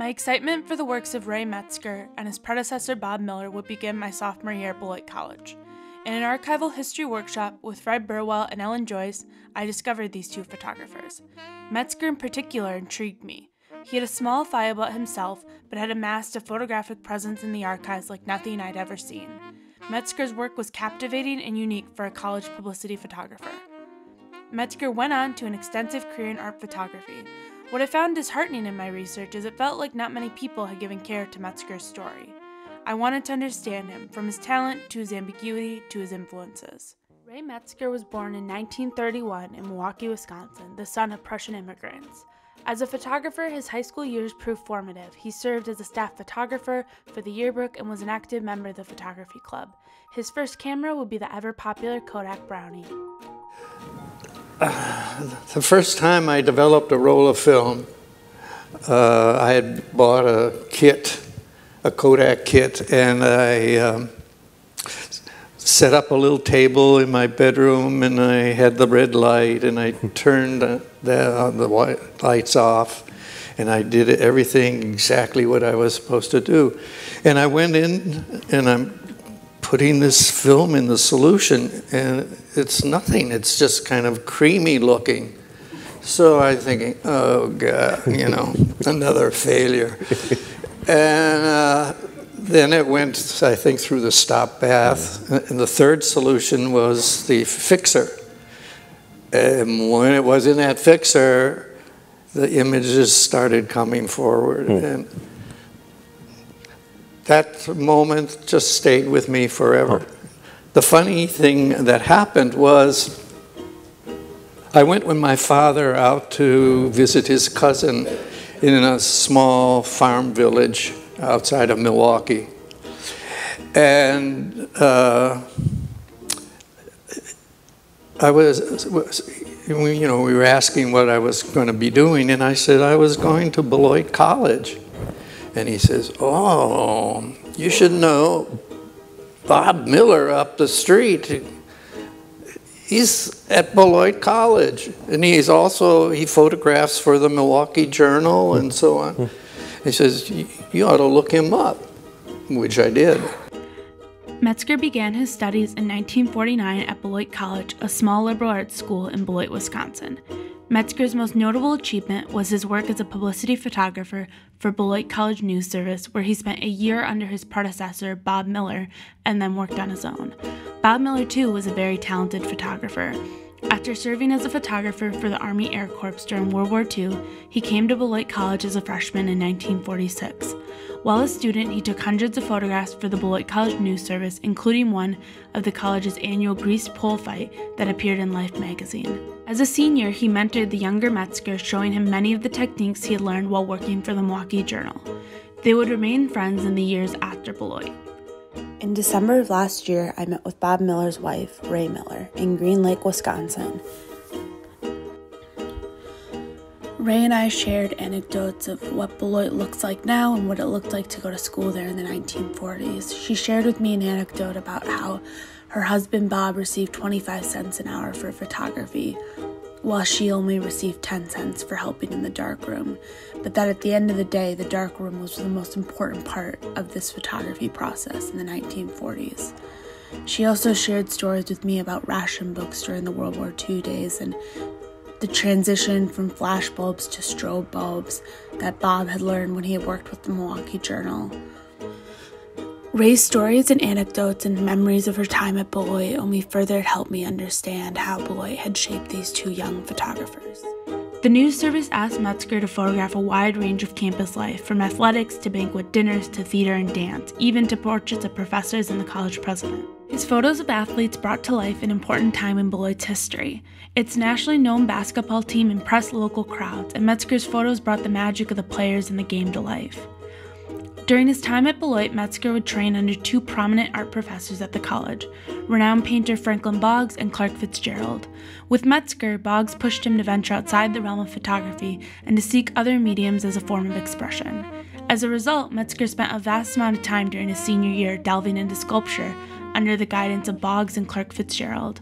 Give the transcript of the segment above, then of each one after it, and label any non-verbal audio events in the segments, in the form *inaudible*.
My excitement for the works of Ray Metzker and his predecessor Bob Miller would begin my sophomore year at Beloit College. In an archival history workshop with Fred Burwell and Ellen Joyce, I discovered these two photographers. Metzker, in particular, intrigued me. He had a small file about himself, but had amassed a photographic presence in the archives like nothing I'd ever seen. Metzker's work was captivating and unique for a college publicity photographer. Metzker went on to an extensive career in art photography, what I found disheartening in my research is it felt like not many people had given care to Metzker's story. I wanted to understand him, from his talent to his ambiguity to his influences. Ray Metzker was born in 1931 in Milwaukee, Wisconsin, the son of Prussian immigrants. As a photographer, his high school years proved formative. He served as a staff photographer for the yearbook and was an active member of the photography club. His first camera would be the ever popular Kodak Brownie. *sighs* the first time I developed a roll of film, uh, I had bought a kit, a Kodak kit, and I um, set up a little table in my bedroom, and I had the red light, and I turned the, the, white lights off, and I did everything exactly what I was supposed to do. And I went in, and I'm putting this film in the solution and it's nothing. It's just kind of creamy looking. So I'm thinking, oh God, you know, *laughs* another failure. And uh, then it went, I think, through the stop bath. And the third solution was the fixer. And when it was in that fixer, the images started coming forward. Hmm. And that moment just stayed with me forever. Oh. The funny thing that happened was I went with my father out to visit his cousin in a small farm village outside of Milwaukee. And uh, I was, was, you know, we were asking what I was going to be doing, and I said I was going to Beloit College. And he says, Oh, you should know Bob Miller up the street. He's at Beloit College. And he's also, he photographs for the Milwaukee Journal and so on. Hmm. He says, You ought to look him up, which I did. Metzker began his studies in 1949 at Beloit College, a small liberal arts school in Beloit, Wisconsin. Metzker's most notable achievement was his work as a publicity photographer for Beloit College News Service, where he spent a year under his predecessor, Bob Miller, and then worked on his own. Bob Miller, too, was a very talented photographer. After serving as a photographer for the Army Air Corps during World War II, he came to Beloit College as a freshman in 1946. While a student, he took hundreds of photographs for the Beloit College News Service, including one of the college's annual grease pole fight that appeared in Life magazine. As a senior, he mentored the younger Metzker, showing him many of the techniques he had learned while working for the Milwaukee Journal. They would remain friends in the years after Beloit. In December of last year, I met with Bob Miller's wife, Rae Miller, in Green Lake, Wisconsin, Rae and I shared anecdotes of what Beloit looks like now and what it looked like to go to school there in the 1940s. She shared with me an anecdote about how her husband Bob received 25 cents an hour for photography, while she only received 10 cents for helping in the darkroom, but that at the end of the day, the darkroom was the most important part of this photography process in the 1940s. She also shared stories with me about ration books during the World War II days and the transition from flash bulbs to strobe bulbs that Bob had learned when he had worked with the Milwaukee Journal. Rae's stories and anecdotes and memories of her time at Beloit only further helped me understand how Beloit had shaped these two young photographers. The news service asked Metzker to photograph a wide range of campus life, from athletics to banquet dinners to theater and dance, even to portraits of professors and the college president. His photos of athletes brought to life an important time in Beloit's history. Its nationally known basketball team impressed local crowds, and Metzker's photos brought the magic of the players and the game to life. During his time at Beloit, Metzker would train under two prominent art professors at the college, renowned painter Franklin Boggs and Clark Fitzgerald. With Metzker, Boggs pushed him to venture outside the realm of photography and to seek other mediums as a form of expression. As a result, Metzker spent a vast amount of time during his senior year delving into sculpture under the guidance of Boggs and Clark Fitzgerald.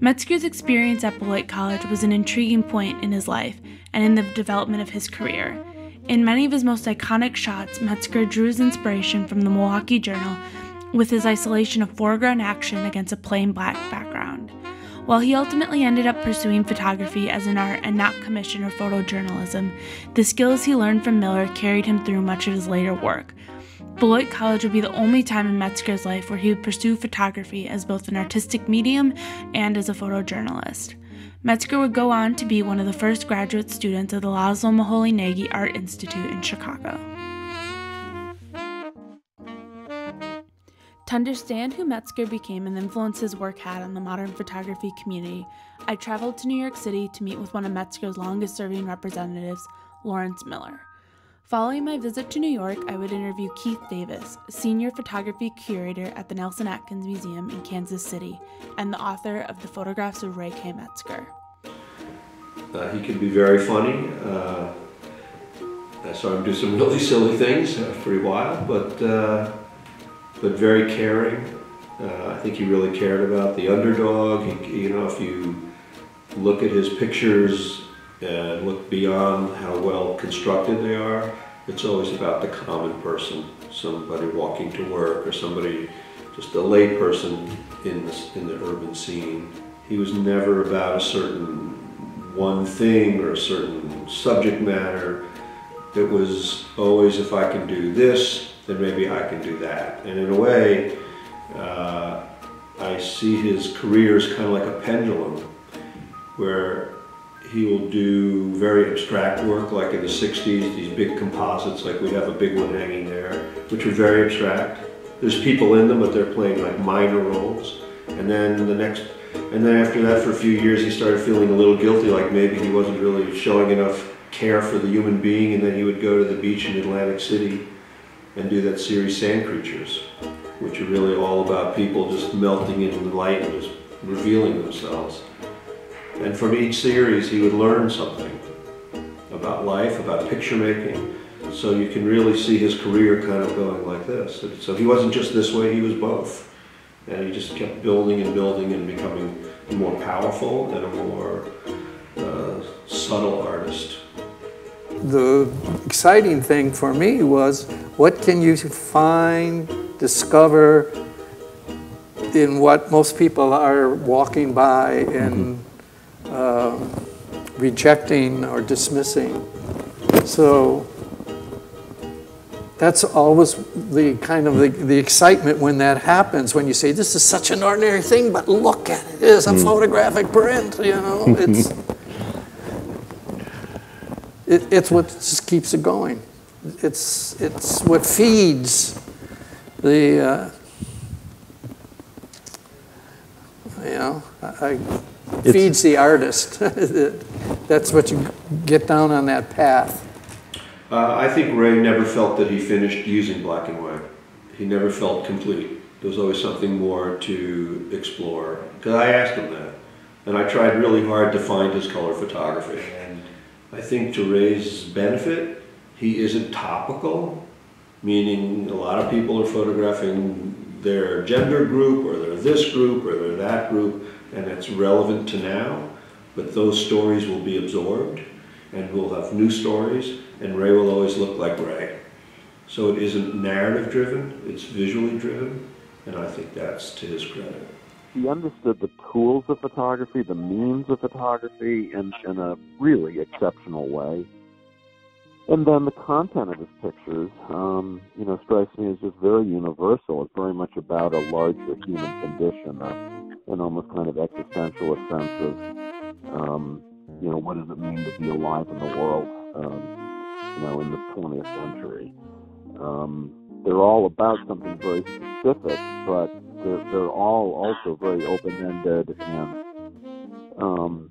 Metzker's experience at Beloit College was an intriguing point in his life and in the development of his career. In many of his most iconic shots, Metzker drew his inspiration from the Milwaukee Journal with his isolation of foreground action against a plain black background. While he ultimately ended up pursuing photography as an art and not commission or photojournalism, the skills he learned from Miller carried him through much of his later work. Beloit College would be the only time in Metzker's life where he would pursue photography as both an artistic medium and as a photojournalist. Metzker would go on to be one of the first graduate students of the Laszlo Moholy Nagy Art Institute in Chicago. To understand who Metzker became and the influence his work had on the modern photography community, I traveled to New York City to meet with one of Metzker's longest serving representatives, Laurence Miller. Following my visit to New York, I would interview Keith Davis, senior photography curator at the Nelson Atkins Museum in Kansas City and the author of the photographs of Ray K. Metzker. Uh, he can be very funny. Uh, I saw him do some really *laughs* silly things for a while, but uh, but very caring. Uh, I think he really cared about the underdog. He, you know, if you look at his pictures and look beyond how well constructed they are, it's always about the common person, somebody walking to work or somebody, just a lay person in the, in the urban scene. He was never about a certain one thing or a certain subject matter. It was always if I can do this, then maybe I can do that. And in a way, uh, I see his career as kind of like a pendulum, where he will do very abstract work, like in the 60s, these big composites, like we have a big one hanging there, which are very abstract. There's people in them, but they're playing like minor roles. And then the next, and then after that, for a few years, he started feeling a little guilty, like maybe he wasn't really showing enough care for the human being, and then he would go to the beach in Atlantic City and do that series Sand Creatures, which are really all about people just melting into the light and just revealing themselves. And from each series, he would learn something about life, about picture making. So you can really see his career kind of going like this. So he wasn't just this way, he was both. And he just kept building and building and becoming a more powerful and a more uh, subtle artist the exciting thing for me was what can you find, discover in what most people are walking by and mm-hmm. Uh, rejecting or dismissing. So that's always the kind of the, the excitement when that happens when you say this is such an ordinary thing but look at it it is a mm. photographic print you know *laughs* it's it, it's what just keeps it going. It's, it's what feeds the, uh, you know, I, feeds the artist. *laughs* That's what you get down on that path. Uh, I think Ray never felt that he finished using black and white. He never felt complete. There was always something more to explore. Because I asked him that. And I tried really hard to find his color photography. And I think to Ray's benefit, he isn't topical, meaning a lot of people are photographing their gender group or they're this group or they're that group and it's relevant to now, but those stories will be absorbed and we'll have new stories and Ray will always look like Ray. So it isn't narrative driven, it's visually driven, and I think that's to his credit he understood the tools of photography, the means of photography, in, in a really exceptional way. And then the content of his pictures, um, you know, strikes me as just very universal. It's very much about a larger human condition, a, an almost kind of existentialist sense of, um, you know, what does it mean to be alive in the world, um, you know, in the 20th century. Um, they're all about something very specific, but they're, they're all also very open-ended and um,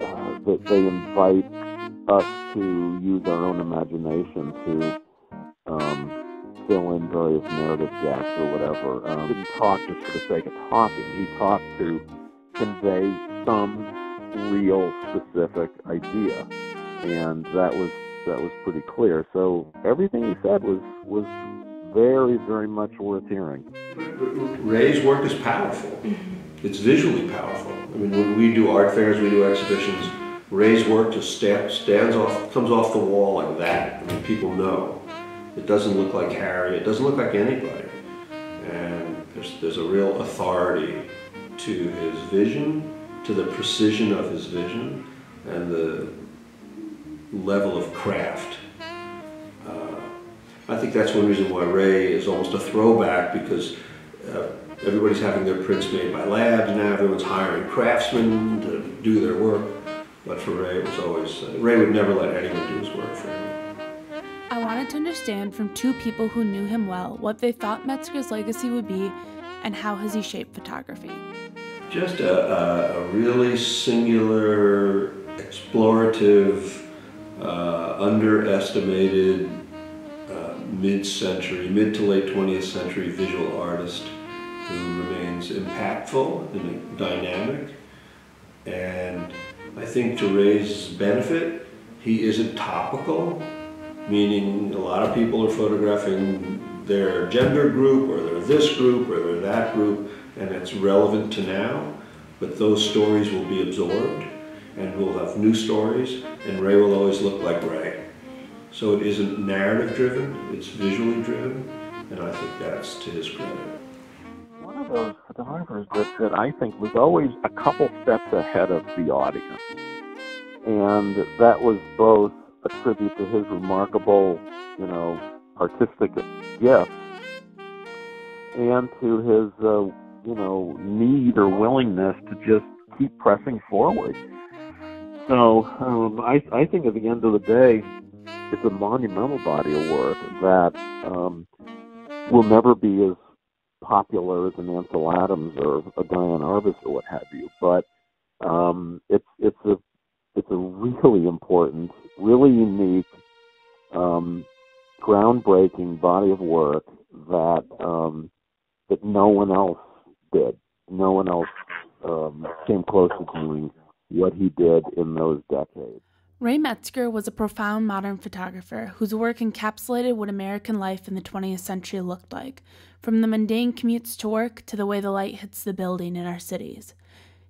uh, they, they invite us to use our own imagination to um, fill in various narrative gaps or whatever. Um, didn't talk just for the sake of talking. He talked to convey some real specific idea, and that was that was pretty clear. So everything he said was was very, very much worth hearing. Ray's work is powerful. It's visually powerful. I mean, when we do art fairs, we do exhibitions, Ray's work just sta- stands off, comes off the wall like that. I mean, people know. It doesn't look like Harry. It doesn't look like anybody. And there's, there's a real authority to his vision, to the precision of his vision, and the level of craft. Uh, I think that's one reason why Ray is almost a throwback because uh, everybody's having their prints made by labs now. Everyone's hiring craftsmen to do their work. But for Ray, it was always, uh, Ray would never let anyone do wanted to understand from two people who knew him well what they thought Metzker's legacy would be and how has he shaped photography. Just a, a, really singular, explorative, uh, underestimated uh, mid-century, mid to late 20th century visual artist who remains impactful and dynamic and I think to Ray's benefit, he isn't topical, meaning a lot of people are photographing their gender group or they're this group or they're that group and it's relevant to now, but those stories will be absorbed and we'll have new stories and Ray will always look like Ray. So it isn't narrative driven, it's visually driven, and I think that's to his credit one of those photographers that, that I think was always a couple steps ahead of the audience. And that was both a tribute to his remarkable, you know, artistic gifts and to his, uh, you know, need or willingness to just keep pressing forward. So um, I, I think at the end of the day, it's a monumental body of work that um, will never be as popular as an Ansel Adams or a Diane Arbus or what have you. But um, it's it's a it's a really important, really unique, um, groundbreaking body of work that um, that no one else did. No one else um, came close to doing what he did in those decades. Ray Metzker was a profound modern photographer whose work encapsulated what American life in the 20th century looked like, from the mundane commutes to work to the way the light hits the building in our cities.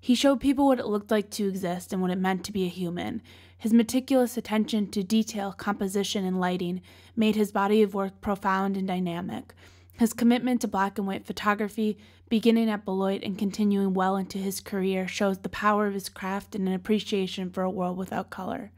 He showed people what it looked like to exist and what it meant to be a human. His meticulous attention to detail, composition, and lighting made his body of work profound and dynamic. His commitment to black and white photography, beginning at Beloit and continuing well into his career, shows the power of his craft and an appreciation for a world without color.